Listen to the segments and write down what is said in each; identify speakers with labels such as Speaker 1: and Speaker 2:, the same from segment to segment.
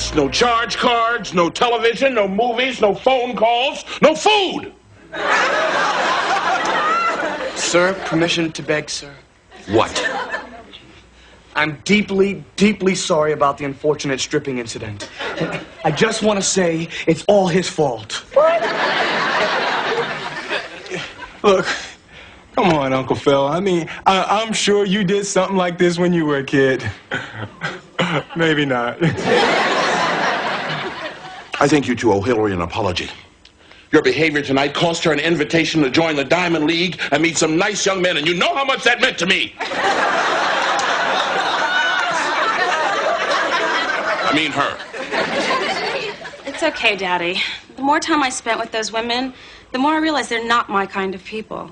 Speaker 1: checks, no charge cards, no television, no movies, no phone calls, no food.
Speaker 2: Sir, permission to beg, sir.
Speaker 1: What?
Speaker 2: I'm deeply, deeply sorry about the unfortunate stripping incident. I just want to say it's all his fault. What?
Speaker 3: Look, come on, Uncle Phil. I mean, I, I'm sure you did something like this when you were a kid. Maybe not.
Speaker 1: I think you two owe Hillary an apology. Your behavior tonight cost her an invitation to join the Diamond League and meet some nice young men, and you know how much that meant to me. I mean her.
Speaker 4: It's okay, Daddy. The more time I spent with those women, the more I realized they're not my kind of people.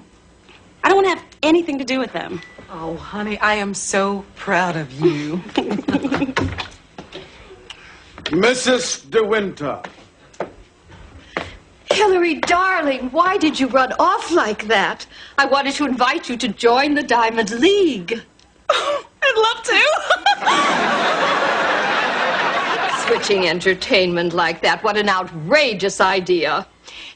Speaker 4: I don't want to have anything to do with them.
Speaker 5: Oh, honey, I am so proud of you.
Speaker 6: Mrs. De Winter.
Speaker 7: Hillary, darling, why did you run off like that? I wanted to invite you to join the Diamond League.
Speaker 5: I'd love
Speaker 7: to. Switching entertainment like that, what an outrageous idea.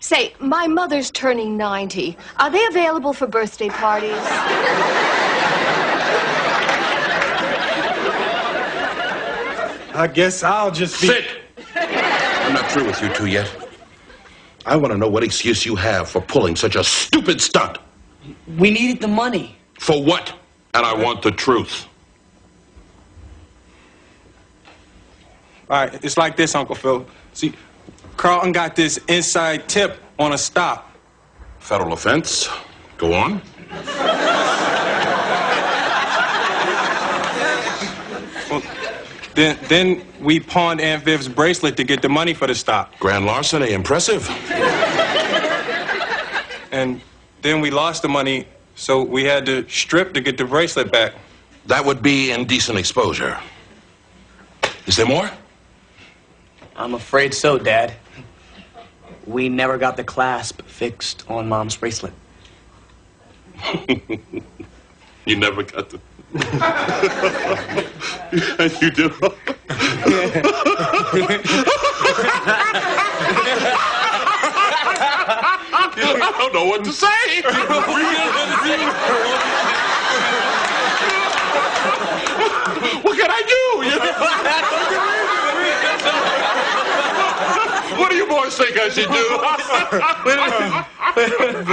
Speaker 7: Say, my mother's turning 90. Are they available for birthday parties?
Speaker 3: I guess I'll just be.
Speaker 1: Sit! I'm not through with you two yet. I want to know what excuse you have for pulling such a stupid stunt.
Speaker 2: We needed the money.
Speaker 1: For what? And I want the truth.
Speaker 3: All right, it's like this, Uncle Phil. See, Carlton got this inside tip on a stop.
Speaker 1: Federal offense. Go on.
Speaker 3: well, then, then we pawned Aunt Viv's bracelet to get the money for the stop.
Speaker 1: Grand larceny, impressive.
Speaker 3: and then we lost the money, so we had to strip to get the bracelet back.
Speaker 1: That would be indecent exposure. Is there more?
Speaker 2: I'm afraid so, Dad. We never got the clasp fixed on Mom's bracelet.
Speaker 1: you never got the. you do. I don't know what to say. what can I do? What do you think I should do?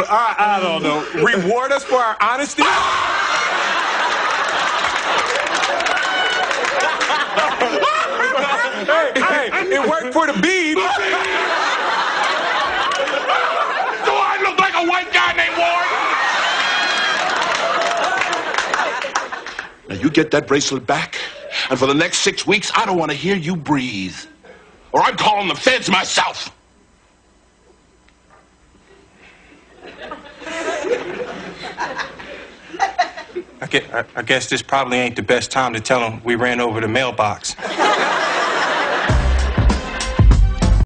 Speaker 3: I, I don't know. Reward us for our honesty? hey, hey, it worked for the Beave.
Speaker 1: Do I look like a white guy named Ward? Now you get that bracelet back, and for the next six weeks, I don't want to hear you breathe. Or I'm calling the feds myself.
Speaker 3: I guess, this probably ain't the best time to tell him we ran over the mailbox.